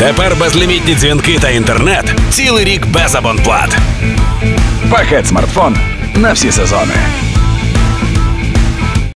Тепер безлімітні дзвінки та інтернет цілий рік без абонплат. Пакет смартфон на всі сезони.